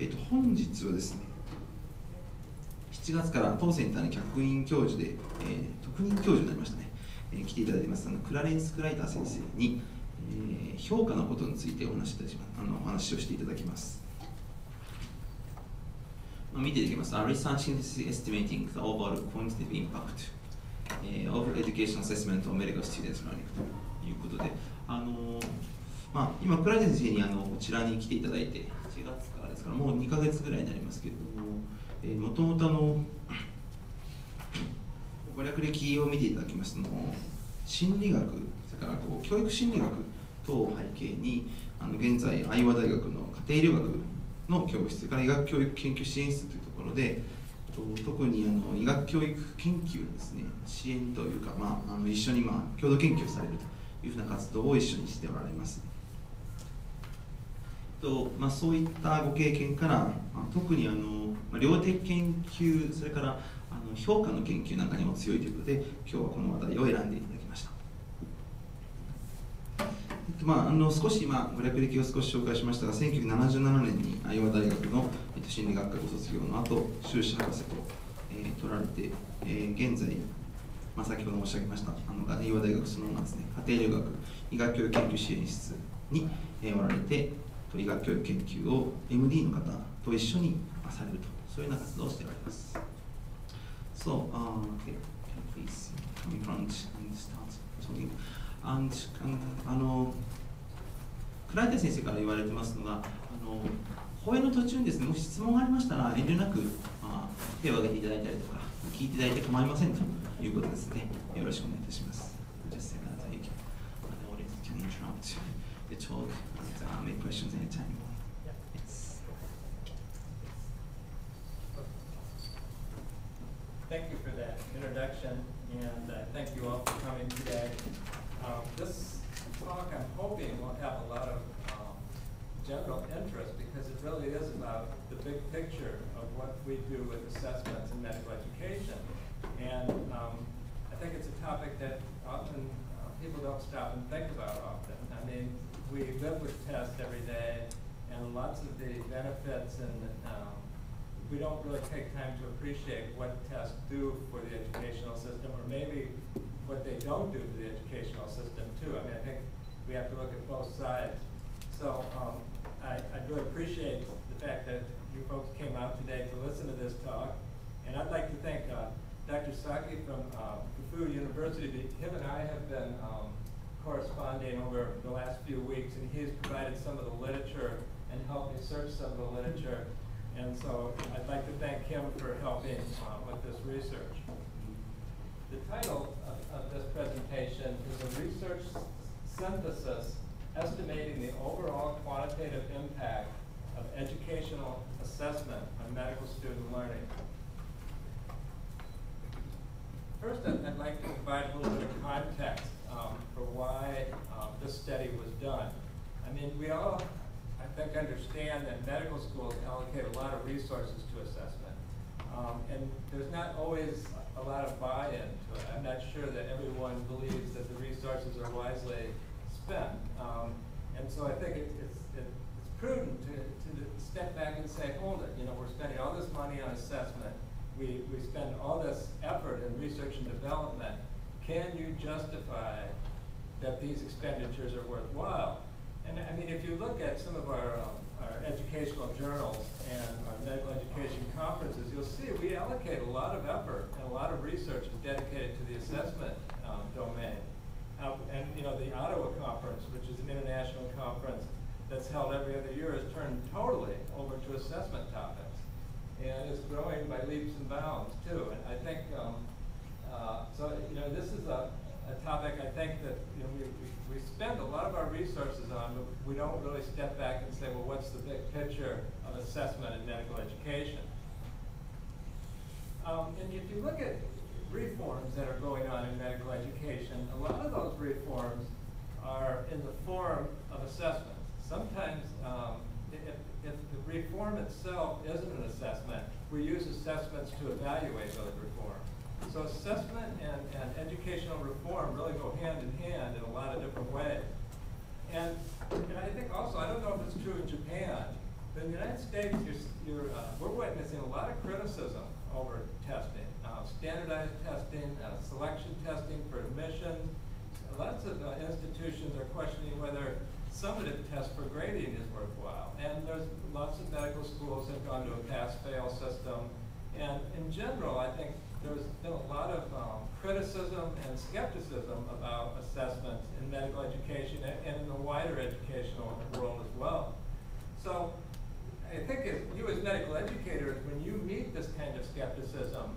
えっと、本日はですね7月から当センターに客員教授で、えー、特任教授になりましたね、えー、来ていただいてますあのクラレンス・クライター先生に、えー、評価のことについてお話しいたします。あのお話をしていただきます。まあ見ていきます。Research estimating the overall quantitative impact of education assessment on medical students learning ということで、あのーまあ、今、倉井先生にあのこちらに来ていただいて、もう2か月ぐらいになりますけれども、もともとあの、ご略歴を見ていただきますと、心理学、それからこう教育心理学等を背景に、あの現在、愛和大学の家庭医療学の教室、それから医学教育研究支援室というところで、特にあの医学教育研究のですね支援というか、まあ、あの一緒に、まあ、共同研究をされるというふうな活動を一緒にしておられます。とまあ、そういったご経験から、まあ、特にあの、まあ、量的研究それからあの評価の研究なんかにも強いということで今日はこの話題を選んでいただきました。まあ、あの少し今、ご略歴を少し紹介しましたが、1977年に愛和大学の、えっと、心理学科ご卒業の後、修士博士と、えー、取られて、えー、現在、まあ、先ほど申し上げました、あの愛和大学そのままですね、家庭留学医学教育研究支援室に、えー、おられて、医学教育研究を MD の方と一緒にされると、そういうような活動をしておられます。So, uh, okay, please come in front and start talking. And, and あの倉井先生から言われてますのが、あの講演の途中にですね、もし質問がありましたら、遠慮なく、まあ、手を挙げていただいたりとか、聞いていただいて構いませんということですね。よろしくお願いいたします。Just say that you can, the audience can interrupt the talk uh, questions anytime. Thank you for that introduction, and uh, thank you all for coming today. Um, this talk, I'm hoping, will have a lot of um, general interest because it really is about the big picture of what we do with assessments in medical education. And um, I think it's a topic that often uh, people don't stop and think about often. I mean, we live with tests every day, and lots of the benefits and um, we don't really take time to appreciate what tests do for the educational system, or maybe what they don't do to the educational system too. I mean, I think we have to look at both sides. So um, I, I really appreciate the fact that you folks came out today to listen to this talk. And I'd like to thank uh, Dr. Saiki from uh, Gifu University. Him and I have been um, corresponding over the last few weeks, and he's provided some of the literature and helped me search some of the literature. And so I'd like to thank him for helping uh, with this research. The title of, of this presentation is a research synthesis estimating the overall quantitative impact of educational assessment on medical student learning. First, I'd like to provide a little bit of context um, for why um, this study was done. I mean, we all, I think, understand that medical schools allocate a lot of resources to assessment. Um, and there's not always a lot of buy-in to it. I'm not sure that everyone believes that the resources are wisely spent. Um, and so I think it, it's, it, it's prudent to, to step back and say, hold it, you know, we're spending all this money on assessment. We, we spend all this effort in research and development. Can you justify that these expenditures are worthwhile? And I mean, if you look at some of our, um, our educational journals and our medical education conferences, you'll see we allocate a lot of effort and a lot of research is dedicated to the assessment um, domain. Uh, and you know, the Ottawa Conference, which is an international conference that's held every other year, has turned totally over to assessment topics. And it's growing by leaps and bounds, too. And I think, um, uh, so, you know, this is a, a topic I think that, you know, we, we, we spend a lot of our resources on, but we don't really step back and say, well, what's the big picture of assessment in medical education? Um, and if you look at reforms that are going on in medical education, a lot of those reforms are in the form of assessments. Sometimes, um, if, if the reform itself isn't an assessment, we use assessments to evaluate those reforms. So assessment and, and educational reform really go hand in hand in a lot of different ways. And, and I think also, I don't know if it's true in Japan, But in the United States, you're, you're, uh, we're witnessing a lot of criticism over testing. Uh, standardized testing, uh, selection testing for admission. Lots of uh, institutions are questioning whether summative tests for grading is worthwhile. And there's lots of medical schools have gone to a pass-fail system. And in general, I think there's been a lot of um, criticism and skepticism about assessment in medical education and, and in the wider educational world as well. So I think as you as medical educators, when you meet this kind of skepticism,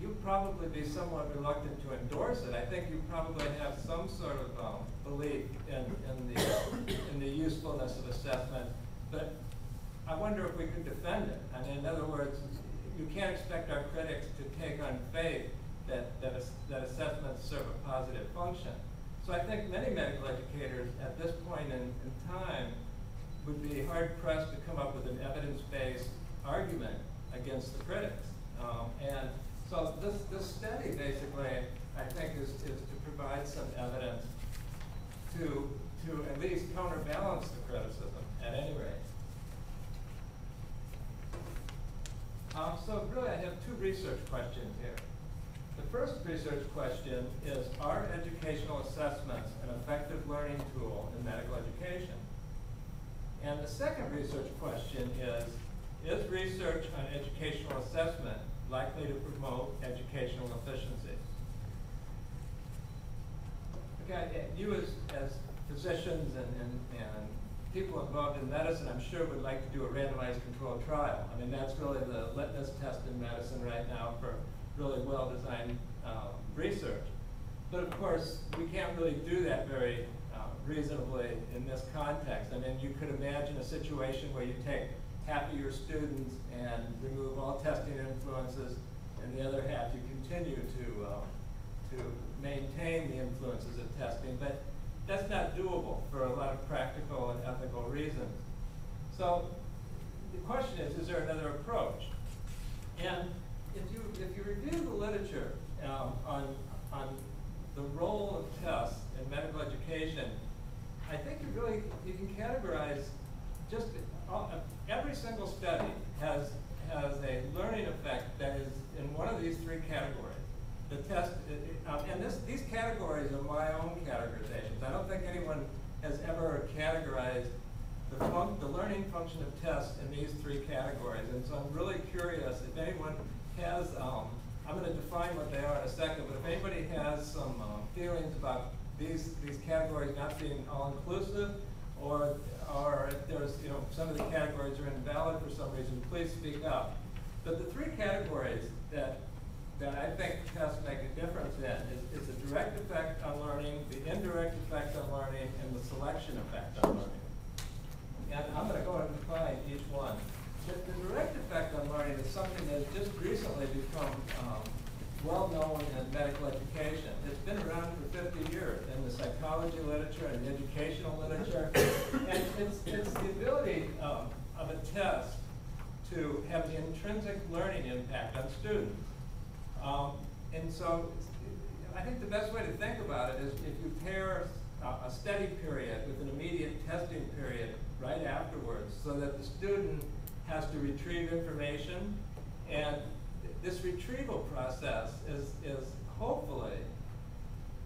you'd probably be somewhat reluctant to endorse it. I think you probably have some sort of um, belief in, in, the, in the usefulness of assessment, but I wonder if we could defend it. I mean, in other words, you can't expect our critics to take on faith that, that, that assessments serve a positive function. So I think many medical educators at this point in, in time would be hard pressed to come up with an evidence-based argument against the critics. Um, and so this, this study basically, I think, is, is to provide some evidence to, to at least counterbalance the criticism at any rate. Um, so really, I have two research questions here. The first research question is, are educational assessments an effective learning tool in medical education? And the second research question is, is research on educational assessment likely to promote educational efficiency? Okay, you as, as physicians and, and, and people involved in medicine, I'm sure would like to do a randomized controlled trial. I mean, that's really the litmus test in medicine right now for really well-designed, um, research. But of course, we can't really do that very, uh, reasonably in this context. I mean, you could imagine a situation where you take half of your students and remove all testing influences, and the other half you continue to, um, to maintain the influences of testing, but that's not doable for a lot of practical and ethical reasons. So the question is, is there another approach? And if you, if you review the literature um, on, on the role of tests in medical education, I think you really, you can categorize just, all- every single study has, has a learning effect that is in one of these three categories. The test, it- it- um, and this, these categories are my own categorizations. I don't think anyone has ever categorized the the learning function of tests in these three categories. And so I'm really curious if anyone has, um, I'm gonna define what they are in a second, but if anybody has some, um, feelings about these, these categories not being all-inclusive, or, or if there's, you know, some of the categories are invalid for some reason, please speak up. But the three categories that, that I think tests make a difference in is, is the direct effect on learning, the indirect effect on learning, and the selection effect on learning. And I'm gonna go ahead and define each one. The, the direct effect on learning is something that has just recently become, um, well-known in medical education. It's been around for fifty years in the psychology literature and educational literature. And it's, it's the ability, um, of a test to have the intrinsic learning impact on students. Um, and so, I think the best way to think about it is if you pair a, a study period with an immediate testing period right afterwards, so that the student has to retrieve information, and this retrieval process is, is hopefully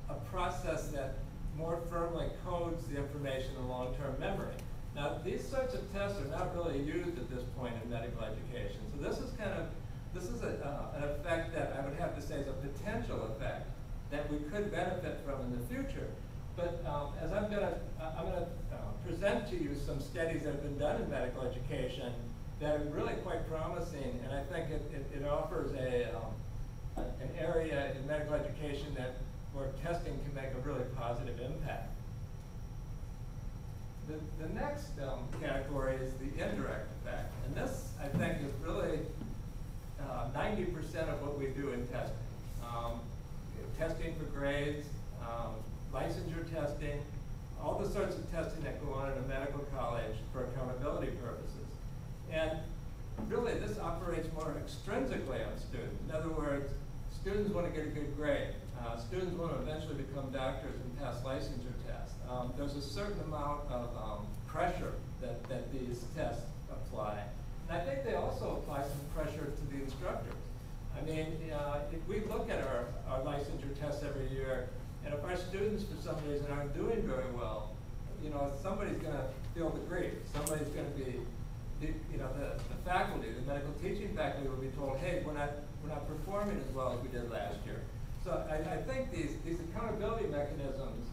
a process that more firmly codes the information in long-term memory. Now, these sorts of tests are not really used at this point in medical education. So this is kind of, this is a, uh, an effect that I would have to say is a potential effect that we could benefit from in the future. But um, as I'm gonna, I- I'm gonna uh, present to you some studies that have been done in medical education that are really quite promising, and I think it, it, it offers a, um, an area in medical education that, where testing can make a really positive impact. The, the next um, category is the indirect effect, and this, I think, is really uh, ninety percent of what we do in testing. Um, testing for grades, um, licensure testing, all the sorts of testing that go on in a medical college for accountability purposes. And really, this operates more extrinsically on students. In other words, students want to get a good grade. Uh, students want to eventually become doctors and pass licensure tests. Um, there's a certain amount of um, pressure that, that these tests apply. I think they also apply some pressure to the instructors. I mean, uh, if we look at our, our licensure tests every year, and if our students for some reason aren't doing very well, you know, somebody's gonna feel the grief. Somebody's gonna be, the- you know, the, the faculty, the medical teaching faculty will be told, hey, we're not, we're not performing as well as we did last year. So I, I think these, these accountability mechanisms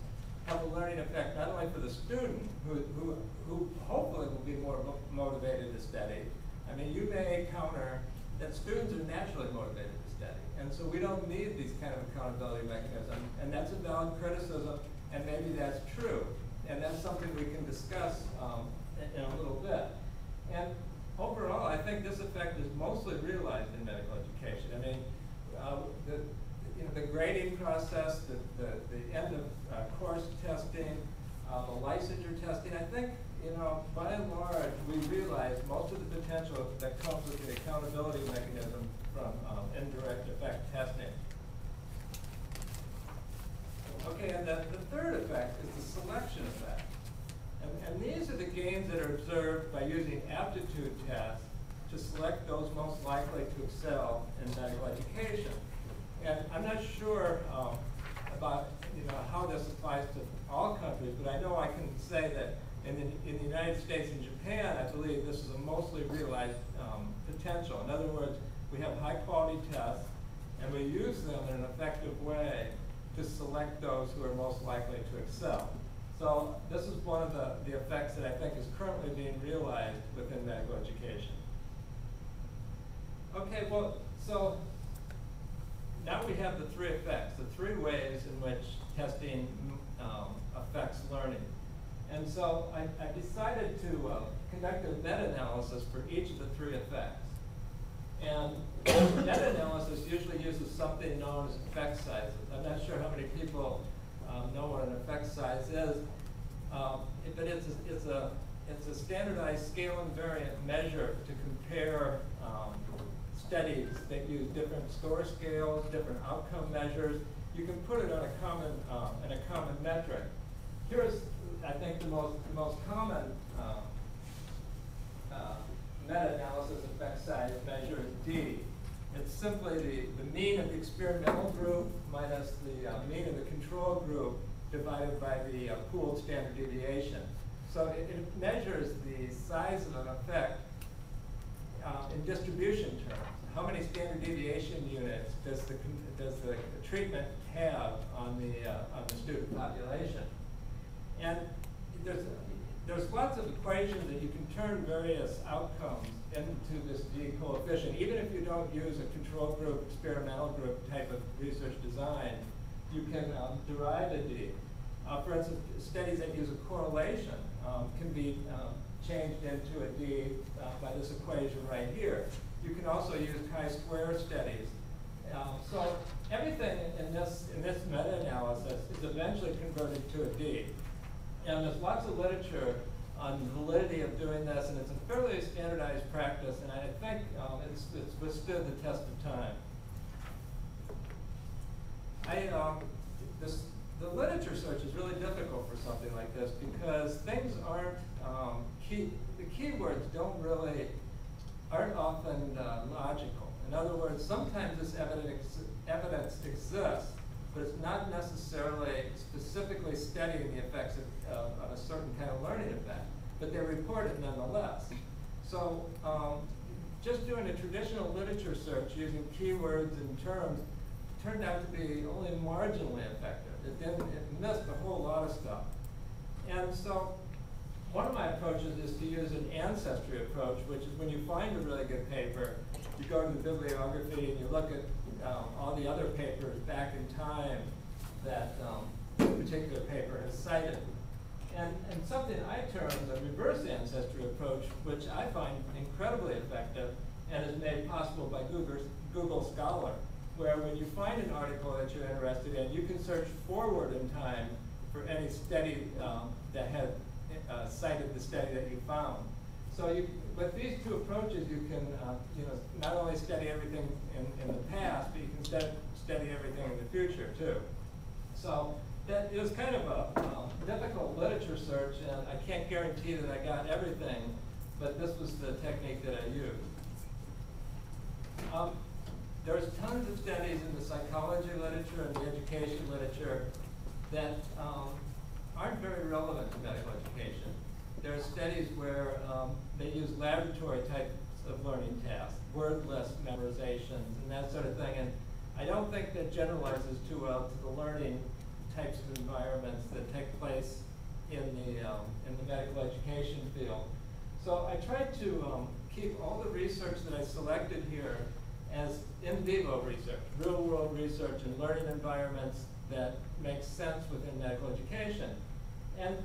have a learning effect not only for the student, who, who, who hopefully will be more motivated to study. I mean, you may encounter that students are naturally motivated to study, and so we don't need these kind of accountability mechanisms, and that's a valid criticism, and maybe that's true, and that's something we can discuss, um, in, a little bit. And overall, I think this effect is mostly realized in medical education. I mean, uh, the, you know, the grading process, the, the, the end of uh, course testing, uh, the licensure testing, I think, you know, by and large, we realize most of the potential that comes with the accountability mechanism from um, indirect effect testing. Okay, and the, the third effect is the selection effect. And, and these are the gains that are observed by using aptitude tests to select those most likely to excel in medical education. And I'm not sure um, about you know how this applies to all countries, but I know I can say that in the, in the United States and Japan, I believe this is a mostly realized um, potential. In other words, we have high quality tests, and we use them in an effective way to select those who are most likely to excel. So this is one of the, the effects that I think is currently being realized within medical education. Okay, well, so now we have the three effects, the three ways in which testing um, affects learning. And so I, I decided to uh, conduct a meta-analysis for each of the three effects. And meta-analysis usually uses something known as effect sizes. I'm not sure how many people um, know what an effect size is, um, but it's a, it's a it's a standardized scale invariant measure to compare um, studies that use different score scales, different outcome measures. You can put it on a common um, in a common metric. Here's, I think, the most the most common um, meta-analysis effect size measure D. It's simply the, the mean of the experimental group minus the uh, mean of the control group divided by the uh, pooled standard deviation. So it, it measures the size of an effect uh, in distribution terms. How many standard deviation units does the, does the treatment have on the, uh, on the student population? And there's, there's lots of equations that you can turn various outcomes into this D coefficient. Even if you don't use a control group, experimental group type of research design, you can um, derive a D. Uh, for instance, studies that use a correlation um, can be um, changed into a D uh, by this equation right here. You can also use chi-square studies. Um, so everything in this, in this meta-analysis is eventually converted to a D. And there's lots of literature on the validity of doing this, and it's a fairly standardized practice, and I think um, it's, it's withstood the test of time. I, um, this, the literature search is really difficult for something like this because things aren't, um, key, the keywords don't really, aren't often uh, logical. In other words, sometimes this evidence, evidence exists, but it's not necessarily specifically studying the effects of, of, of a certain kind of learning effect, but they're reported nonetheless. So um, just doing a traditional literature search using keywords and terms turned out to be only marginally effective. It didn't, it missed a whole lot of stuff. And so one of my approaches is to use an ancestry approach, which is when you find a really good paper, you go to the bibliography and you look at um, all the other papers back in time that um, a particular paper has cited. And, and something I term the reverse ancestry approach, which I find incredibly effective and is made possible by Google, Google Scholar, where when you find an article that you're interested in, you can search forward in time for any study um, that had uh, cited the study that you found. So you, with these two approaches, you can uh, you know, not only study everything in, in the past, but you can study, study everything in the future too. So that it was kind of a um, difficult literature search, and I can't guarantee that I got everything, but this was the technique that I used. Um, there's tons of studies in the psychology literature and the education literature that um, aren't very relevant to medical education. There are studies where um, they use laboratory types of learning tasks, wordless memorizations, and that sort of thing. And I don't think that generalizes too well to the learning types of environments that take place in the, um, in the medical education field. So I tried to um, keep all the research that I selected here as in vivo research, real world research and learning environments that make sense within medical education. And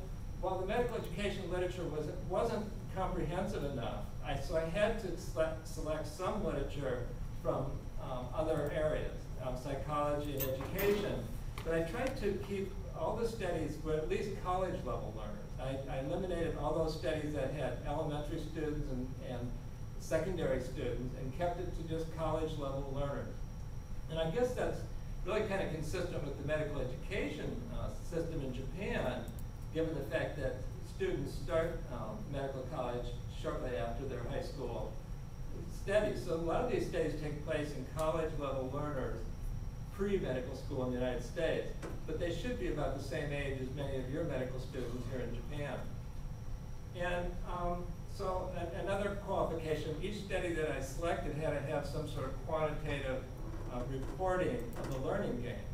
while the medical education literature was, wasn't comprehensive enough, I, so I had to select, select some literature from um, other areas, um, psychology and education. But I tried to keep all the studies were at least college level learners. I, I eliminated all those studies that had elementary students and, and secondary students and kept it to just college level learners. And I guess that's really kind of consistent with the medical education uh, system in Japan, given the fact that students start um, medical college shortly after their high school studies. So a lot of these studies take place in college level learners pre-medical school in the United States, but they should be about the same age as many of your medical students here in Japan. And um, so another qualification, each study that I selected had to have some sort of quantitative uh, reporting of the learning gain.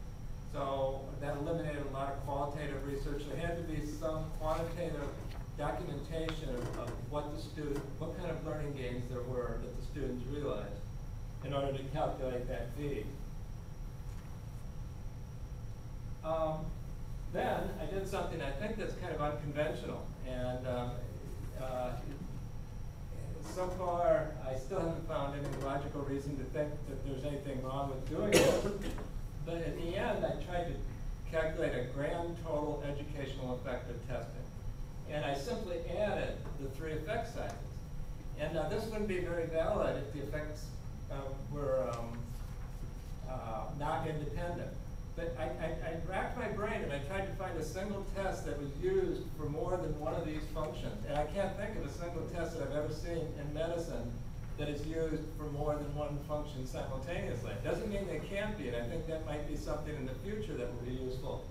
So that eliminated a lot of qualitative research. There had to be some quantitative documentation of, what the student, what kind of learning gains there were that the students realized in order to calculate that D. Um, then I did something I think that's kind of unconventional, and um, uh, so far, I still haven't found any logical reason to think that there's anything wrong with doing it. But in the end, I tried to calculate a grand total educational effect of testing. And I simply added the three effect sizes. And now this wouldn't be very valid if the effects um, were um, uh, not independent. But I, I, I, racked my brain and I tried to find a single test that was used for more than one of these functions. And I can't think of a single test that I've ever seen in medicine that is used for more than one function simultaneously. Doesn't mean they can't be, and I think that might be something in the future that will be useful.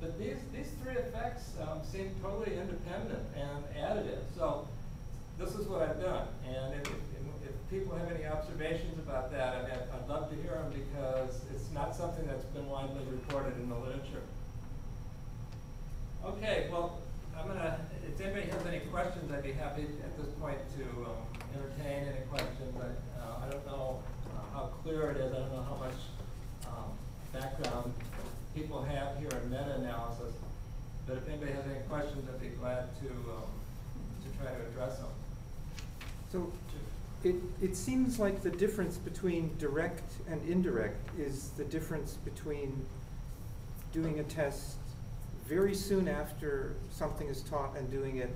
But these, these three effects um, seem totally independent and additive. So this is what I've done. And if, if, if people have any observations about that, I mean, I'd love to hear them because it's not something that's been widely reported in the literature. Okay, well, I'm gonna, if anybody has any questions, I'd be happy at this point to um, entertain any questions. I, uh, I don't know uh, how clear it is, I don't know how much um, background people have here in meta-analysis, but if anybody has any questions, I'd be glad to, um, to try to address them. So it, it seems like the difference between direct and indirect is the difference between doing a test very soon after something is taught and doing it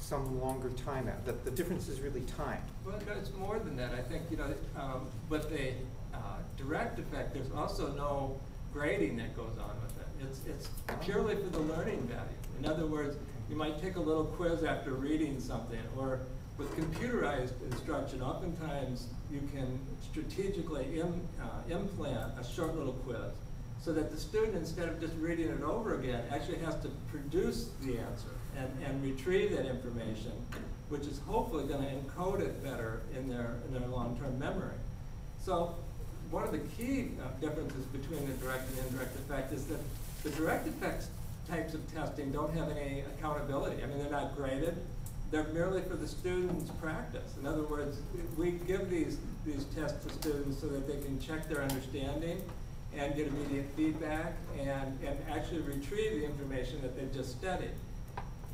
some longer time out. The, the difference is really time. Well, no, it's more than that. I think, you know, um, with the uh, direct effect, there's also no grading that goes on with it. It's, it's purely for the learning value. In other words, you might take a little quiz after reading something, or with computerized instruction, oftentimes you can strategically Im, uh, implant a short little quiz so that the student, instead of just reading it over again, actually has to produce the answer and, and retrieve that information, which is hopefully going to encode it better in their, in their long-term memory. So one of the key uh, differences between the direct and indirect effect is that the direct effects types of testing don't have any accountability. I mean, they're not graded they're merely for the students' practice. In other words, we give these, these tests to students so that they can check their understanding and get immediate feedback and, and actually retrieve the information that they've just studied.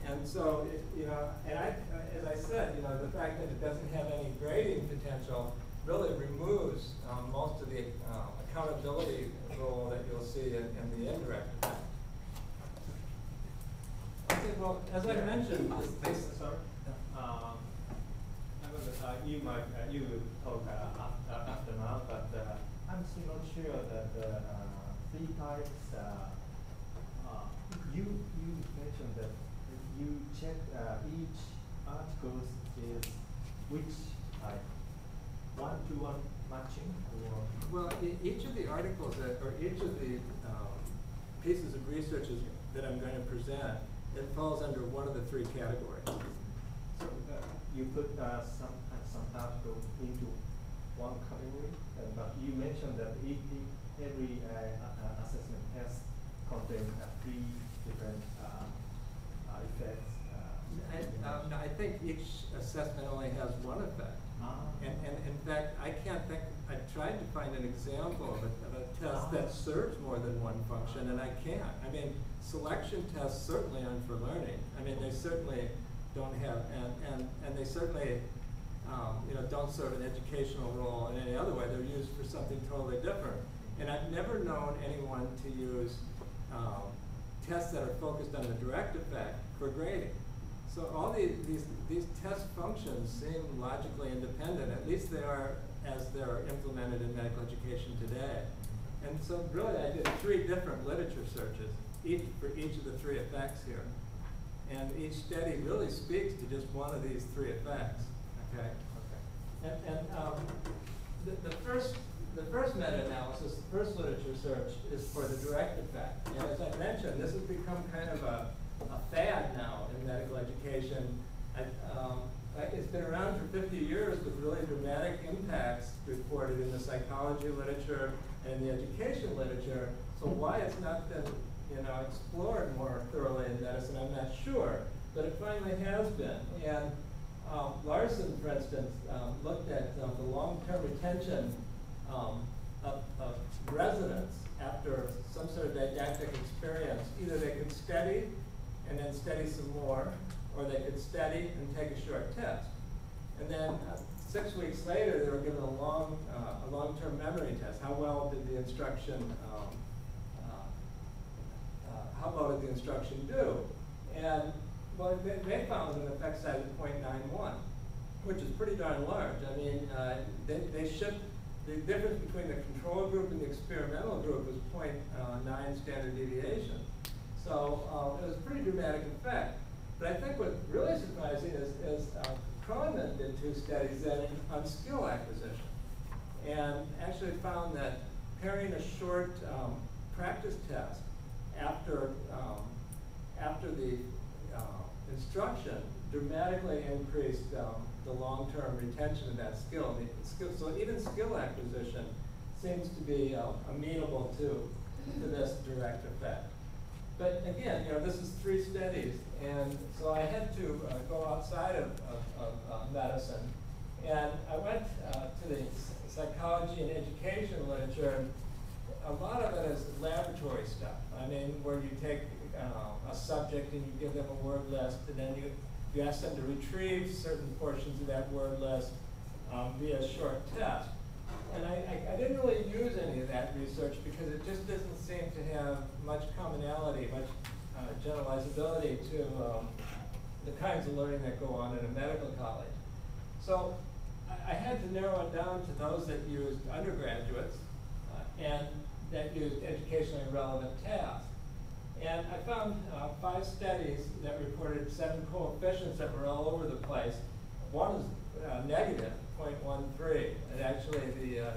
And so, it, you know, and I, as I said, you know, the fact that it doesn't have any grading potential really removes um, most of the uh, accountability role that you'll see in, in the indirect effect. Okay, well, as I mentioned, this, this sorry. Um, uh, you might, uh, you will talk uh, after, after now, but uh, I'm still not sure that the uh, three types. Uh, uh, you you mentioned that you check uh, each article's is which type? One-to-one matching or? Well, each of the articles that, or each of the um, pieces of research is- that I'm going to present, it falls under one of the three categories. So, uh, you put uh, some, uh, some article into one category, uh, but you mentioned that every uh, uh, assessment has contains uh, three different uh, uh, effects. I, no, I think each assessment only has one effect. Ah. And, and in fact, I can't think, I tried to find an example of a, of a test that serves more than one function, and I can't. I mean, selection tests certainly aren't for learning. I mean, they certainly don't have, and, and, and they certainly, um, you know, don't serve an educational role in any other way. They're used for something totally different. And I've never known anyone to use, um, tests that are focused on the direct effect for grading. So all the, these, these test functions seem logically independent, at least they are as they're implemented in medical education today. And so really I did three different literature searches, each, for each of the three effects here. And each study really speaks to just one of these three effects, okay? Okay. And, and, um, the, the first, the first meta-analysis, the first literature search is for the direct effect. And as I mentioned, this has become kind of a, a fad now in medical education. I, um, it's been around for fifty years with really dramatic impacts reported in the psychology literature and the education literature. So why it's not been, you know, explored more thoroughly in medicine, I'm not sure, but it finally has been. And um, Larsen, for instance, um, looked at um, the long-term retention um, of, of residents after some sort of didactic experience. Either they could study and then study some more, or they could study and take a short test. And then uh, six weeks later, they were given a long, uh, a long-term memory test. How well did the instruction, um, uh, uh, how well did the instruction do? And, well, they, they found an effect size of 0.91, which is pretty darn large. I mean, uh, they, they shipped, the difference between the control group and the experimental group was 0.9 standard deviation. So, um, it was a pretty dramatic effect. But I think what's really surprising is, is, uh, Kromann did two studies then on skill acquisition and actually found that pairing a short um, practice test after, um, after the uh, instruction dramatically increased um, the long-term retention of that skill. Skill. So even skill acquisition seems to be uh, amenable to, to this direct effect. But again, you know, this is three studies, and so I had to uh, go outside of, of, of medicine. And I went uh, to the psychology and education literature, and a lot of it is laboratory stuff. I mean, where you take uh, a subject and you give them a word list, and then you, you ask them to retrieve certain portions of that word list um, via short test. And I, I, I didn't really use any of that research because it just doesn't seem to have much commonality, much uh, generalizability to um, the kinds of learning that go on in a medical college. So I, I had to narrow it down to those that used undergraduates uh, and that used educationally relevant tasks. And I found uh, five studies that reported seven coefficients that were all over the place. One is uh, negative, 0.13, and actually the, uh,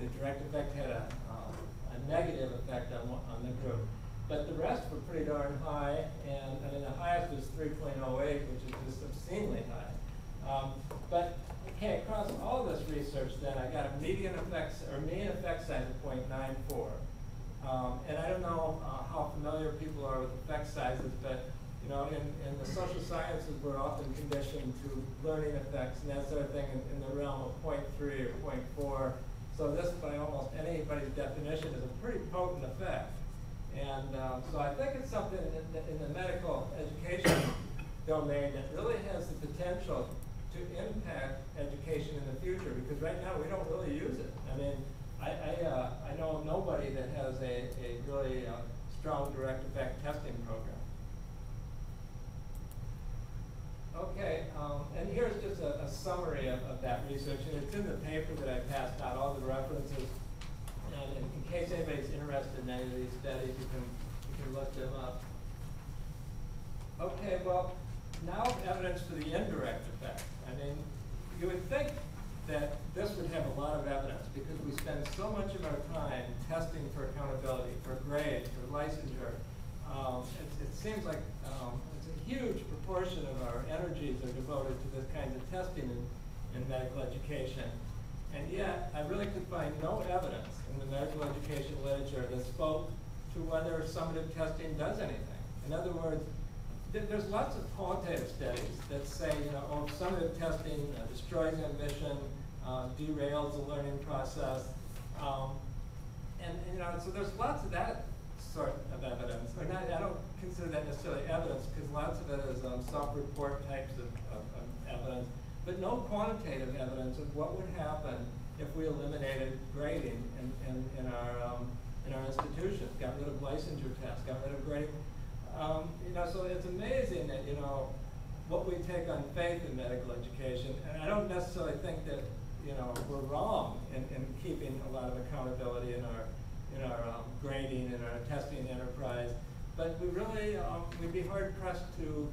the direct effect had a, um, a negative effect on, on the group. But the rest were pretty darn high, and, I mean, the highest was 3.08, which is just obscenely high. Um, but, okay, across all this research then, I got a median effects, or mean effect size of 0.94. Um, and I don't know uh, how familiar people are with effect sizes, but you know, in, in the social sciences, we're often conditioned to learning effects and that sort of thing in, in the realm of 0.3 or 0.4. So this, by almost anybody's definition, is a pretty potent effect. And um, so I think it's something in the, in the medical education domain that really has the potential to impact education in the future because right now we don't really use it. I mean, I, I, uh, I know nobody that has a, a really uh, strong direct effect testing program. Okay, um, and here's just a, a summary of, of that research, and it's in the paper that I passed out, all the references. And in, in case anybody's interested in any of these studies, you can, you can look them up. Okay, well, now evidence for the indirect effect. I mean, you would think that this would have a lot of evidence because we spend so much of our time testing for accountability, for grade, for licensure. Um, it, it seems like um, huge proportion of our energies are devoted to this kind of testing in, in medical education. And yet, I really could find no evidence in the medical education literature that spoke to whether summative testing does anything. In other words, th- there's lots of qualitative studies that say, you know, oh, summative testing uh, destroys ambition, uh, derails the learning process. Um, and, you know, so there's lots of that sort of evidence. Not, I don't consider that necessarily evidence because lots of it is um, self-report types of, of, of evidence, but no quantitative evidence of what would happen if we eliminated grading in, in, in our um, in our institutions, got rid of licensure tests, got rid of grading. Um, you know, so it's amazing that you know what we take on faith in medical education, and I don't necessarily think that you know we're wrong in, in keeping a lot of accountability in our in our um, grading and our testing enterprise, but we really um, we'd be hard pressed to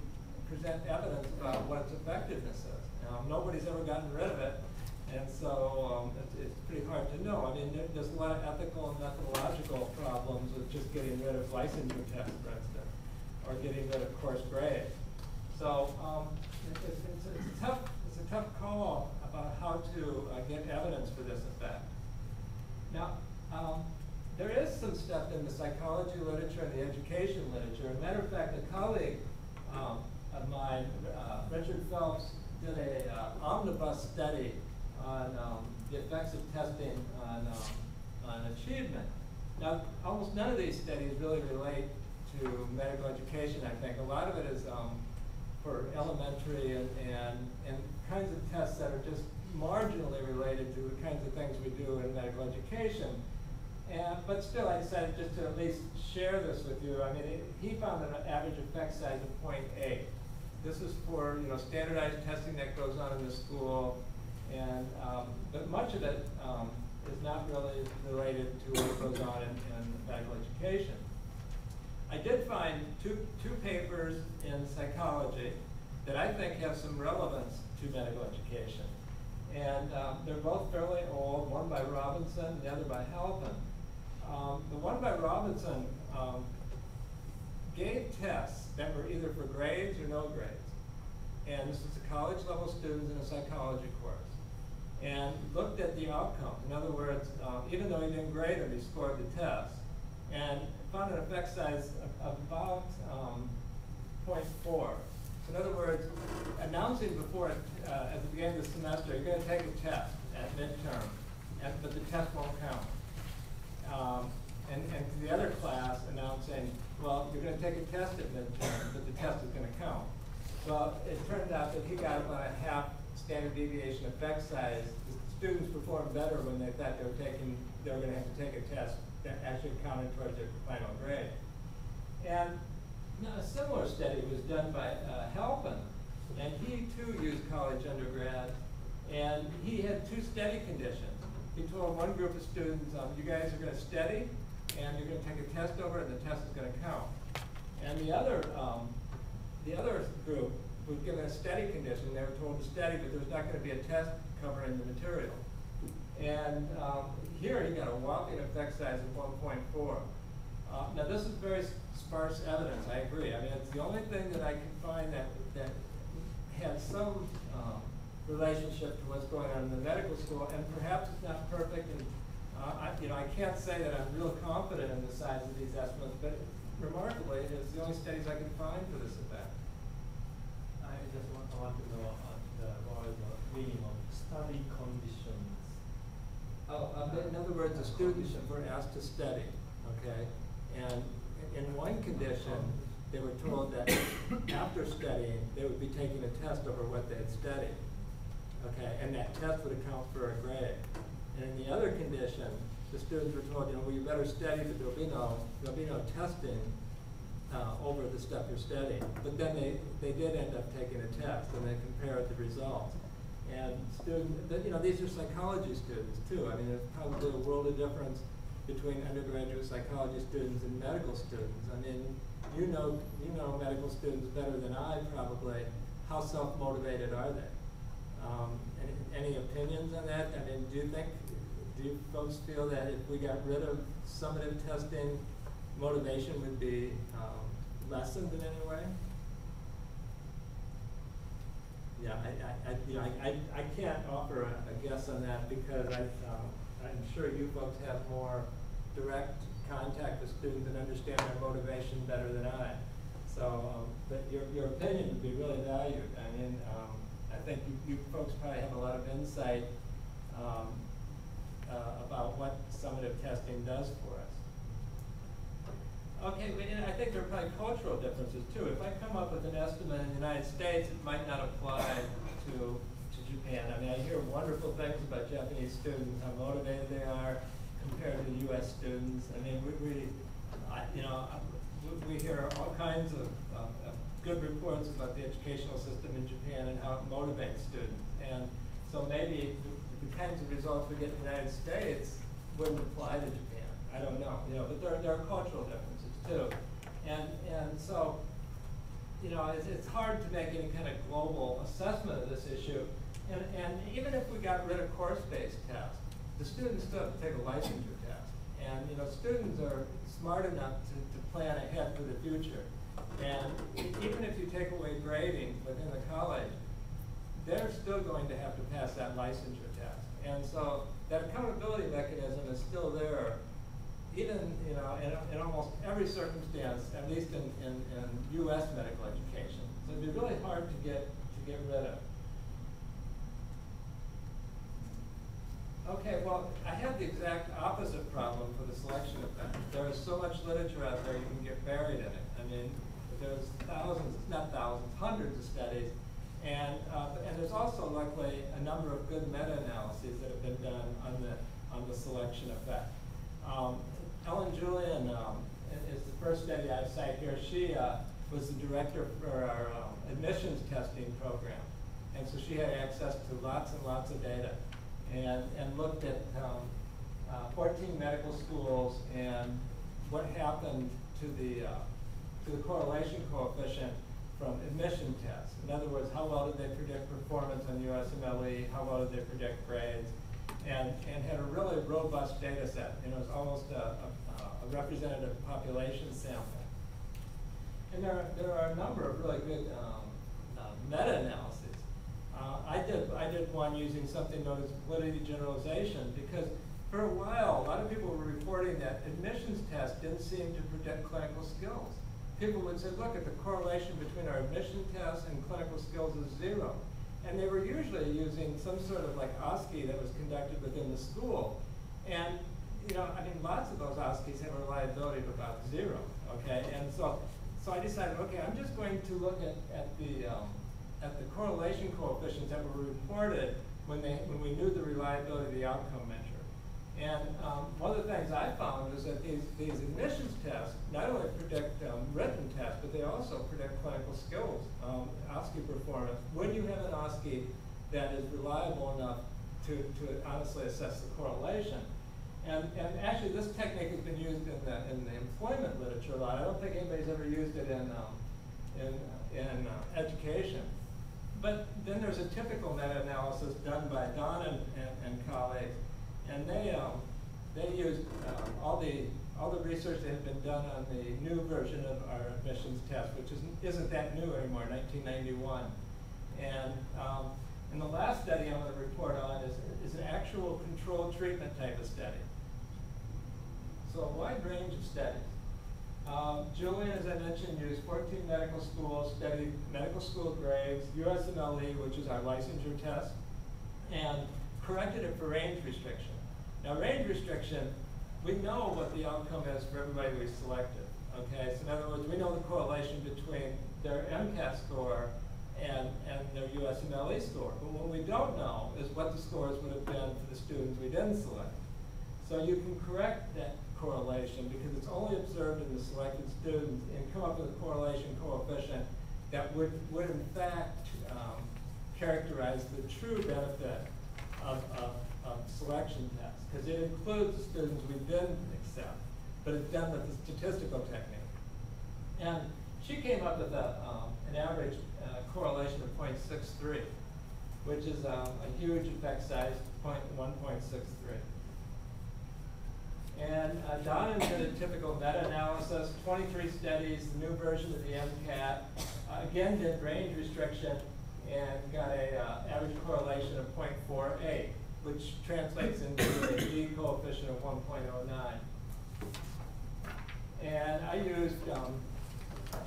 present evidence about what its effectiveness is. Nobody's ever gotten rid of it, and so um, it's, pretty hard to know. I mean, there, there's a lot of ethical and methodological problems with just getting rid of licensure tests, for instance, or getting rid of course grade. So um, it, it's, it's, a tough, it's a tough call about how to uh, get evidence for this effect. Now, um, there is some stuff in the psychology literature and the education literature. As a matter of fact, a colleague um, of mine, uh, Richard Phelps, did a uh, omnibus study on um, the effects of testing on, um, on achievement. Now, almost none of these studies really relate to medical education, I think. A lot of it is um, for elementary and, and, and kinds of tests that are just marginally related to the kinds of things we do in medical education. And, but still, I decided just to at least share this with you. I mean, it, he found an average effect size of 0.8. This is for you know standardized testing that goes on in the school, and um, but much of it um, is not really related to what goes on in, in medical education. I did find two, two papers in psychology that I think have some relevance to medical education. And um, they're both fairly old, one by Robinson, the other by Halpin. Um, the one by Robinson um, gave tests that were either for grades or no grades. And this was a college level students in a psychology course. And looked at the outcome. In other words, um, even though he didn't grade it, he scored the test. And found an effect size of, of about um, 0.4. So in other words, announcing before, uh, at the beginning of the semester, you're going to take a test at midterm, and, but the test won't count. Um, and, and to the other class announcing, well, you're going to take a test at midterm, but the test is going to count. Well, it turned out that he got about a half standard deviation effect size. The students performed better when they thought they were taking, they were going to have to take a test that actually counted towards their final grade. And a similar study was done by uh, Halpin, and he too used college undergrad, and he had two study conditions. He told one group of students, um, you guys are going to study, and you're going to take a test over, and the test is going to count. And the other, um, the other group was given a study condition. They were told to study, but there's not going to be a test covering the material. And um, here he got a whopping effect size of 1.4. Uh, now this is very sparse evidence, I agree. I mean, it's the only thing that I can find that, that has some um, relationship to what's going on in the medical school, and perhaps it's not perfect, and uh, I, you know, I can't say that I'm real confident in the size of these estimates, but remarkably, it's the only studies I can find for this effect. I just want, I want to know the, what is the meaning of study conditions. Oh, um, in other words, the students were asked to study, okay? And in one condition, they were told that after studying, they would be taking a test over what they had studied. Okay, and that test would account for a grade. And in the other condition, the students were told, you know, well, you better study, but there'll be no, there'll be no testing uh, over the stuff you're studying. But then they, they did end up taking a test, and they compared the results. And student, you know, these are psychology students too. I mean, there's probably a world of difference between undergraduate psychology students and medical students. I mean, you know, you know medical students better than I probably. How self-motivated are they? Um, and any opinions on that? I mean, do you think, do you folks feel that if we got rid of summative testing, motivation would be um, lessened in any way? Yeah, I, I, I, you know, I, I, can't offer a, a guess on that because I, um, I'm sure you folks have more direct contact with students and understand their motivation better than I. So, um, but your, your opinion would be really valued. I mean, um, think you, you folks probably have a lot of insight, um, uh, about what summative testing does for us. Okay, but, I think there are probably cultural differences too. If I come up with an estimate in the United States, it might not apply to, to Japan. I mean, I hear wonderful things about Japanese students, how motivated they are compared to US students. I mean, we, I, you know, we, hear all kinds of good reports about the educational system in Japan and how it motivates students. And so maybe the, the kinds of results we get in the United States wouldn't apply to Japan. I don't know, you know, but there, there are cultural differences too. And, and so, you know, it's, it's hard to make any kind of global assessment of this issue. And, and even if we got rid of course-based tests, the students still have to take a licensure test. And, you know, students are smart enough to, to plan ahead for the future. And even if you take away grading within the college, they're still going to have to pass that licensure test. And so that accountability mechanism is still there, even, you know, in, in almost every circumstance, at least in, in, in US medical education. So it'd be really hard to get, to get rid of. Okay, well, I have the exact opposite problem for the selection effect. There is so much literature out there, you can get buried in it. I mean, there's thousands, not thousands, hundreds of studies. And, uh, and there's also luckily a number of good meta-analyses that have been done on the, on the selection effect. Um, Ellen Julian um, is the first study I cite here. She uh, was the director for our um, admissions testing program. And so she had access to lots and lots of data and, and looked at um, uh, 14 medical schools and what happened to the, uh, to the correlation coefficient from admission tests. In other words, how well did they predict performance on USMLE? How well did they predict grades? And, and had a really robust data set. And it was almost a, a, a representative population sample. And there are, there are a number of really good um, uh, meta-analyses. Uh, I did I did one using something known as validity generalization because for a while a lot of people were reporting that admissions tests didn't seem to predict clinical skills. People would say, look at the correlation between our admission tests and clinical skills is zero. And they were usually using some sort of like OSCE that was conducted within the school. And you know, I mean, lots of those OSCEs have a reliability of about zero, okay? And so, so I decided, okay, I'm just going to look at, at the, um, at the correlation coefficients that were reported when they, when we knew the reliability of the outcome. And, um, one of the things I found is that these, these admissions tests not only predict, um, written tests, but they also predict clinical skills, um, OSCE performance. When you have an OSCE that is reliable enough to, to honestly assess the correlation. And, and actually, this technique has been used in the, in the employment literature a lot. I don't think anybody's ever used it in, um, in, in uh, education. But then there's a typical meta-analysis done by Don and, and, and colleagues, and they, um, they used um, all the all the research that had been done on the new version of our admissions test, which isn't, isn't that new anymore, 1991. And um, and the last study I'm going to report on is, is an actual controlled treatment type of study. So a wide range of studies. Um, Julian, as I mentioned, used 14 medical schools, studied medical school grades, USMLE, which is our licensure test, and corrected it for range restriction. Now, range restriction, we know what the outcome is for everybody we selected. Okay, so in other words, we know the correlation between their MCAT score and, and their USMLE score. But what we don't know is what the scores would have been for the students we didn't select. So you can correct that correlation because it's only observed in the selected students and come up with a correlation coefficient that would, would in fact um, characterize the true benefit of, of, of selection test, because it includes the students we didn't accept, but it's done with a statistical technique. And she came up with a, um, an average uh, correlation of 0.63. which is um, a huge effect size, point, one point six three. And uh, Donnon did a typical meta-analysis, 23 studies, the new version of the MCAT. Uh, again, did range restriction and got an uh, average correlation of 0.48, which translates into a D coefficient of 1.09. And I used um,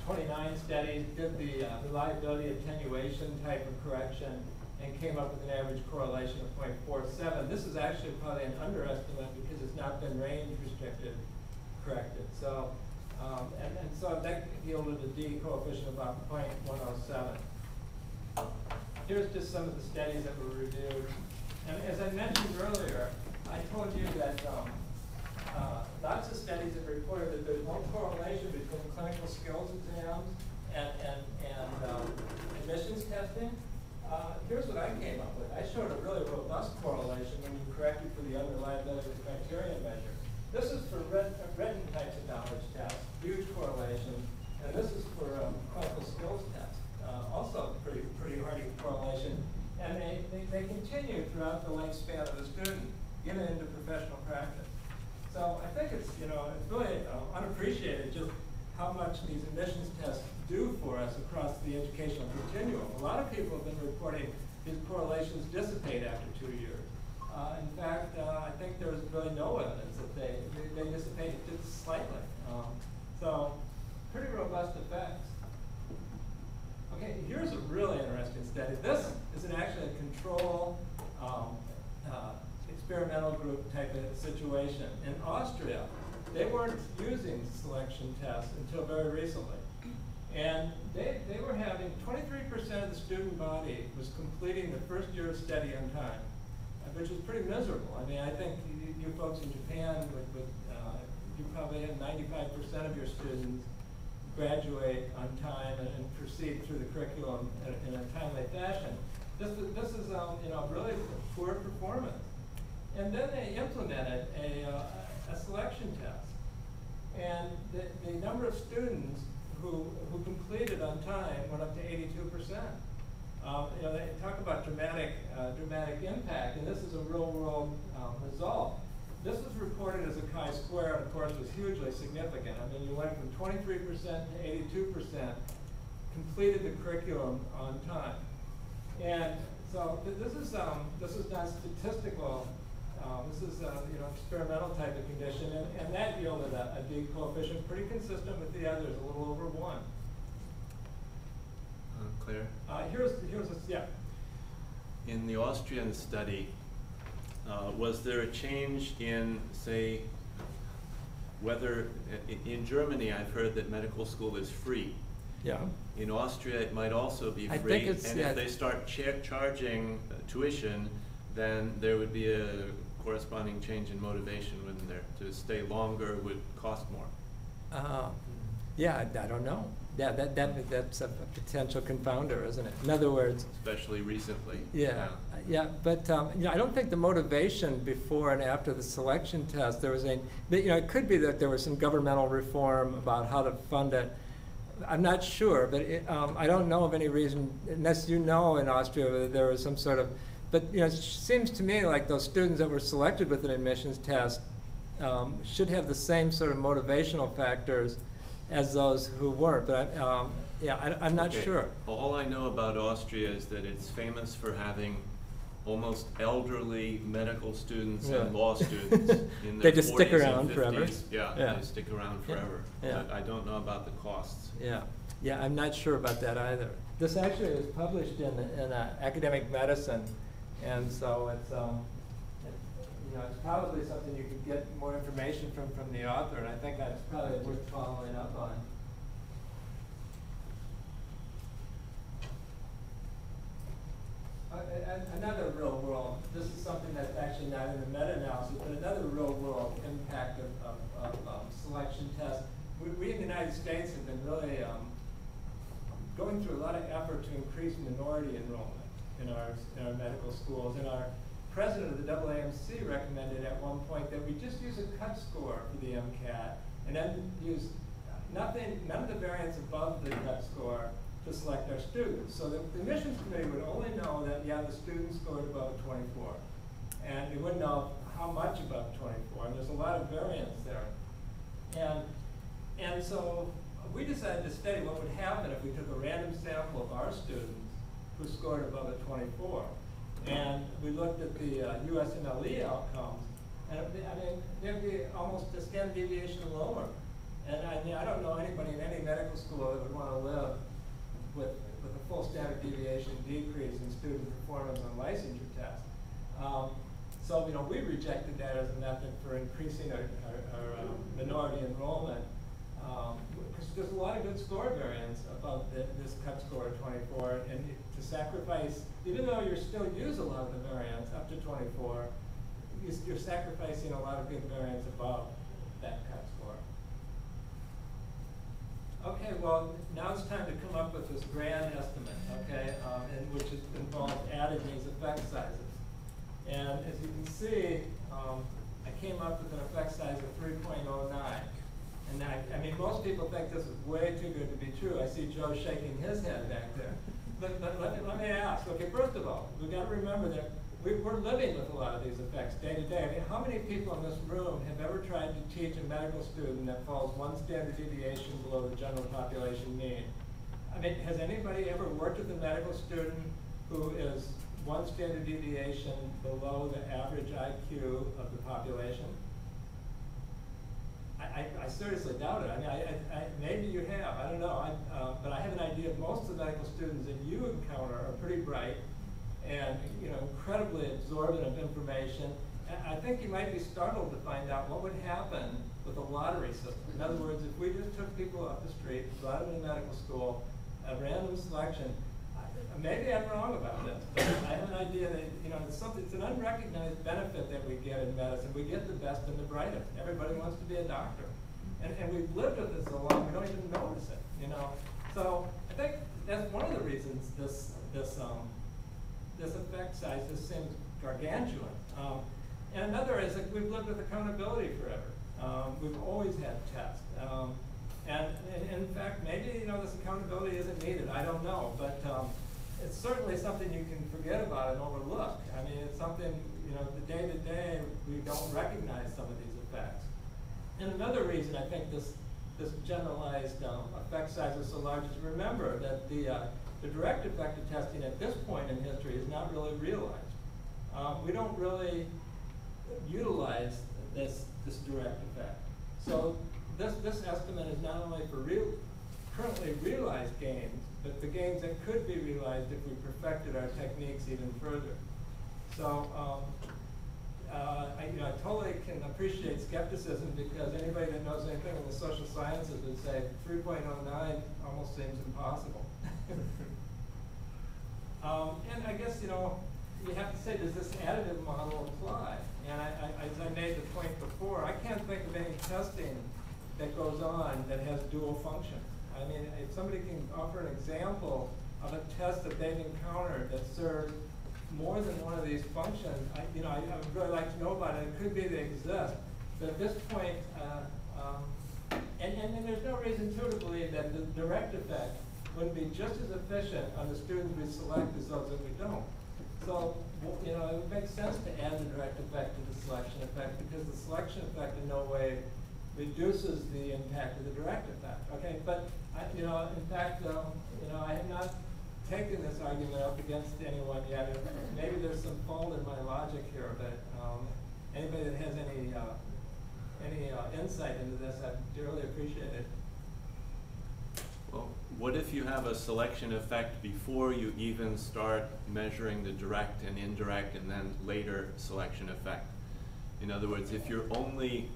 29 studies, did the uh, reliability attenuation type of correction, and came up with an average correlation of 0.47. This is actually probably an underestimate because it's not been range restricted corrected. So, um, and, and so that yielded a D coefficient of about 0.107. Here's just some of the studies that were reviewed. And as I mentioned earlier, I told you that um, uh, lots of studies have reported that there's no correlation between clinical skills exams and, and, and um, admissions testing. Uh, here's what I came up with. I showed a really robust correlation when you corrected for the unreliability criterion measure. This is for writ- uh, written types of knowledge tests, huge correlation, and this is for um, clinical skills tests, uh, also pretty pretty hearty correlation. And they, they, they continue throughout the lifespan of the student, even into professional practice. So I think it's, you know, it's really uh, unappreciated just how much these admissions tests do for us across the educational continuum. A lot of people have been reporting these correlations dissipate after two years. Uh, in fact, uh, I think there's really no evidence that they, they, they dissipate just slightly. Um, so, pretty robust effects. Okay, here's a really interesting study. This is an actually a control um, uh, experimental group type of situation. In Austria, they weren't using selection tests until very recently. And they, they were having 23% of the student body was completing the first year of study on time, uh, which was pretty miserable. I mean, I think you, you folks in Japan, with, with, uh, you probably have 95% of your students graduate on time and, and proceed through the curriculum in, in a timely fashion. This, is- this is, um, you know, really poor performance. And then they implemented a, uh, a selection test. And the, the number of students who, who completed on time went up to eighty-two percent. Um, you know, they talk about dramatic, uh, dramatic impact, and this is a real-world, um, result. This was reported as a chi-square, and of course was hugely significant. I mean, you went from twenty-three percent to eighty-two percent, completed the curriculum on time. And so th- this is, um, this is not statistical, um, this is, uh, you know, experimental type of condition, and, and that yielded a a, a D coefficient pretty consistent with the others, a little over one. Uh, Claire? Uh, here's, here's, a, yeah, In the Austrian study, uh, was there a change in, say, whether, i- in Germany, I've heard that medical school is free. Yeah. In Austria, it might also be free. I free. think it's- And yeah. if they start cha- charging uh, tuition, then there would be a corresponding change in motivation, wouldn't there? To stay longer would cost more. Uh, Yeah, I I don't know. Yeah, that, that, that's a potential confounder, isn't it? In other words, especially recently. yeah, yeah, but, um, you know, I don't think the motivation before and after the selection test, there was a, but, you know, it could be that there was some governmental reform about how to fund it. I'm not sure, but it, um, I don't know of any reason, unless you know in Austria, whether there was some sort of, but, you know, it seems to me like those students that were selected with an admissions test um, should have the same sort of motivational factors as those who weren't, but, um, yeah, I, I'm not Okay. sure. All I know about Austria is that it's famous for having almost elderly medical students and law students in They their just stick 40s and around forever. 50s. Yeah, Yeah. they stick around forever. Yeah. But I don't know about the costs. Yeah, yeah, I'm not sure about that either. This actually was published in, in uh, academic medicine, and so it's, um, it- you know, it's probably something you could get more information from, from the author, and I think that's probably worth following up on. Another real world, this is something that's actually not in the meta-analysis, but another real world impact of, of, of um, selection tests. We, we in the United States have been really um, going through a lot of effort to increase minority enrollment in our, in our medical schools. And our president of the AAMC recommended at one point that we just use a cut score for the MCAT and then use nothing, none of the variance above the cut score to select our students. So the, the admissions committee would only know that, yeah, the students scored above twenty-four. And they wouldn't know how much above twenty-four, and there's a lot of variance there. And, and so we decided to study what would happen if we took a random sample of our students who scored above a twenty-four. And we looked at the uh, USMLE outcomes, and I mean, there'd be almost a standard deviation lower. And I mean, I don't know anybody in any medical school that would wanna live with, with a full standard deviation decrease in student performance on licensure tests. Um, so, you know, we rejected that as a method for increasing our, our, our uh, minority enrollment. Um, because there's a lot of good score variance above the, this cut score of twenty-four, and to sacrifice, even though you're still use a lot of the variants up to twenty-four, you s- you're sacrificing a lot of good variance above that cut score. Okay, well, now it's time to come up with this grand estimate, okay, um, and which involves adding these effect sizes. And as you can see, um, I came up with an effect size of three point oh nine. And I, I mean, most people think this is way too good to be true. I see Joe shaking his head back there. But, let me, let me ask, okay, first of all, we've got to remember that we, we're living with a lot of these effects day to day. I mean, how many people in this room have ever tried to teach a medical student that falls one standard deviation below the general population mean? I mean, has anybody ever worked with a medical student who is one standard deviation below the average IQ of the population? I, I, seriously doubt it. I mean, I, I, maybe you have, I don't know, uh, but I have an idea, most of the medical students that you encounter are pretty bright and, you know, incredibly absorbent of information. I think you might be startled to find out what would happen with a lottery system. In other words, if we just took people off the street, brought them to medical school, a random selection, maybe I'm wrong about this, but I have an idea that, you know, it's something, it's an unrecognized benefit that we get in medicine. We get the best and the brightest. Everybody wants to be a doctor. And, and we've lived with this so long, we don't even notice it, you know? So I think that's one of the reasons this, this, um, this effect size just seems gargantuan. Um, and another is that we've lived with accountability forever. Um, we've always had tests. Um, and, in fact, maybe, you know, this accountability isn't needed, I don't know, but, um, it's certainly something you can forget about and overlook. I mean, it's something, you know, the day to day, we don't recognize some of these effects. And another reason I think this, this generalized um, effect size is so large is remember that the, uh, the direct effect of testing at this point in history is not really realized. Um, we don't really utilize this, this direct effect. So this, this estimate is not only for real, currently realized gains, but the gains that could be realized if we perfected our techniques even further. So, um, uh, I, you know, I totally can appreciate skepticism because anybody that knows anything in the social sciences would say three point oh nine almost seems impossible. Um, and I guess, you know, you have to say, does this additive model apply? And I, I, as I made the point before, I can't think of any testing that goes on that has dual function. I mean, if somebody can offer an example of a test that they've encountered that serves more than one of these functions, I, you know, I, I would really like to know about it. It could be they exist. But at this point, uh, um, and, and, and there's no reason too to believe that the direct effect would be just as efficient on the students we select as those that we don't. So, you know, it would make sense to add the direct effect to the selection effect because the selection effect in no way reduces the impact of the direct effect, okay? But, I, you know, in fact, um, you know, I have not taken this argument up against anyone yet. Maybe there's some fault in my logic here, but, um, anybody that has any, uh, any, uh, insight into this, I'd dearly appreciate it. Well, what if you have a selection effect before you even start measuring the direct and indirect and then later selection effect? In other words, if you're only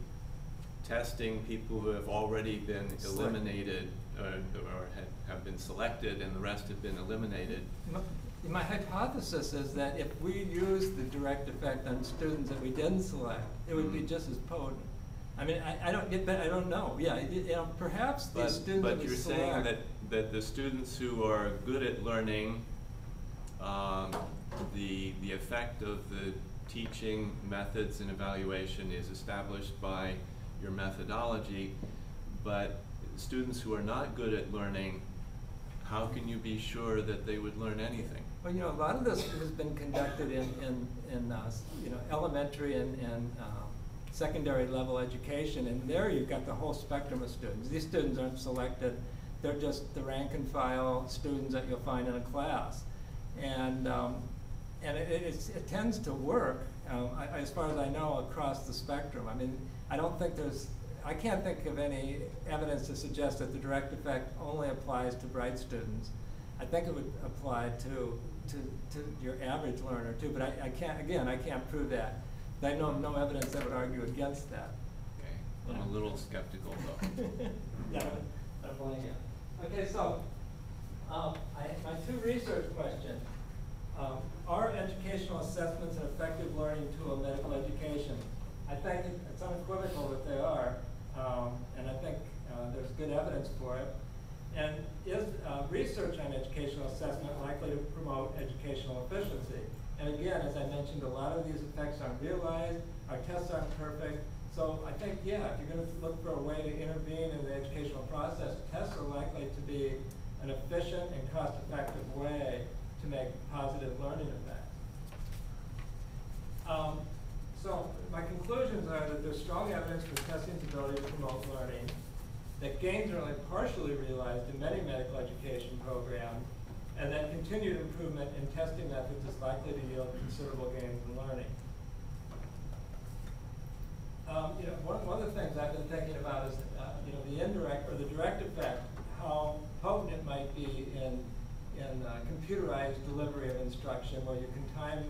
testing people who have already been eliminated uh, or have been selected and the rest have been eliminated, My- My hypothesis is that if we use the direct effect on students that we didn't select, it would be Mhm. just as potent. I mean, I, I don't get, but I don't know, yeah, it- you know, perhaps these But, students but you're select. saying that, that the students who are good at learning, um, the, the effect of the teaching methods and evaluation is established by your methodology, but students who are not good at learning, how can you be sure that they would learn anything? Well, you know, a lot of this has been conducted in, in, in, uh, you know, elementary and, and, uh, secondary level education, and there you've got the whole spectrum of students. These students aren't selected, they're just the rank and file students that you'll find in a class. And, um, and it, it- tends to work, um, I, as far as I know, across the spectrum. I mean, I don't think there's, I can't think of any evidence to suggest that the direct effect only applies to bright students. I think it would apply to, to, to your average learner too, but I, I can't, again, I can't prove that. I know of no evidence that would argue against that. Okay, I'm a little skeptical though. Yeah, I don't blame you. Okay, so, um, I, my two research questions. Um, are educational assessments an effective learning tool in medical education? I think it's unequivocal that they are, um, and I think, uh, there's good evidence for it. And is, uh, research on educational assessment likely to promote educational efficiency? And again, as I mentioned, a lot of these effects aren't realized, our tests aren't perfect, so I think, yeah, if you're gonna look for a way to intervene in the educational process, tests are likely to be an efficient and cost-effective way to make positive learning effects. Um, conclusions are that there's strong evidence for testing's ability to promote learning, that gains are only partially realized in many medical education programs, and that continued improvement in testing methods is likely to yield considerable gains in learning. Um, you know, one, one of the things I've been thinking about is, uh, you know, the indirect or the direct effect, how potent it might be in, in uh, computerized delivery of instruction where you can time,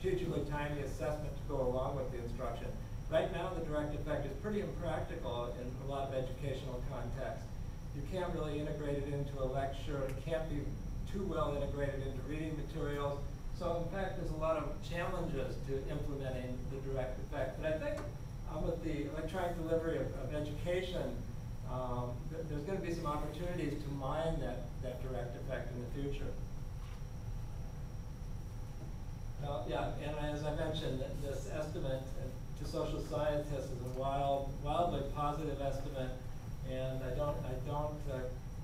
strategically time the assessment to go along with the instruction. Right now, the direct effect is pretty impractical in a lot of educational contexts. You can't really integrate it into a lecture, it can't be too well integrated into reading materials. So in fact, there's a lot of challenges to implementing the direct effect. But I think uh, with the electronic delivery of, of education, um, th- there's going to be some opportunities to mine that, that direct effect in the future. Well, yeah, and as I mentioned, this estimate uh, to social scientists is a wild, wildly positive estimate, and I don't, I don't uh,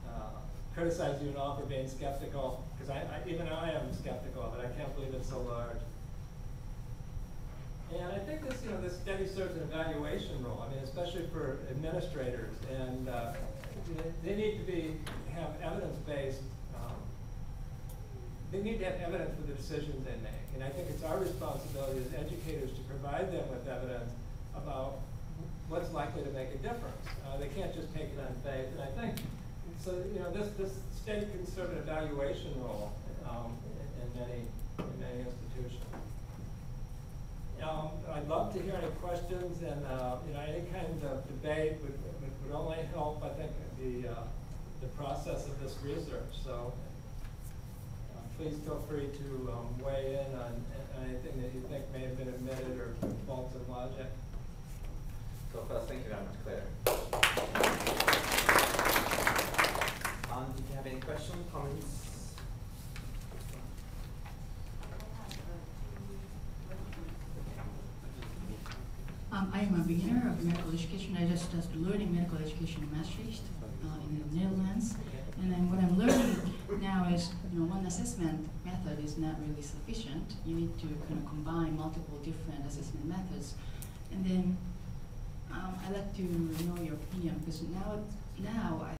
uh, criticize you at all for being skeptical, because I, I, even I am skeptical, but I can't believe it's so large. And I think this, you know, this study serves an evaluation role, I mean, especially for administrators, and, uh, they, need to be, have evidence-based, they need to have evidence for the decisions they make. And I think it's our responsibility as educators to provide them with evidence about what's likely to make a difference. Uh, they can't just take it on faith. And I think, so, you know, this, this state can serve an evaluation role, um, in, many, in many institutions. Um, I'd love to hear any questions and, uh, you know, any kind of debate would, would, would only help, I think, the, uh, the process of this research. So, please feel free to, um, weigh in on anything that you think may have been omitted or faults in logic. So first, thank you very much, Claire. Um, did you have any questions, comments? Um, I am a beginner of medical education. I just started learning medical education in Maastricht, uh, in the Netherlands. And then what I'm learning now is, you know, one assessment method is not really sufficient. You need to kind of combine multiple different assessment methods. And then um, I'd like to know your opinion because now, now I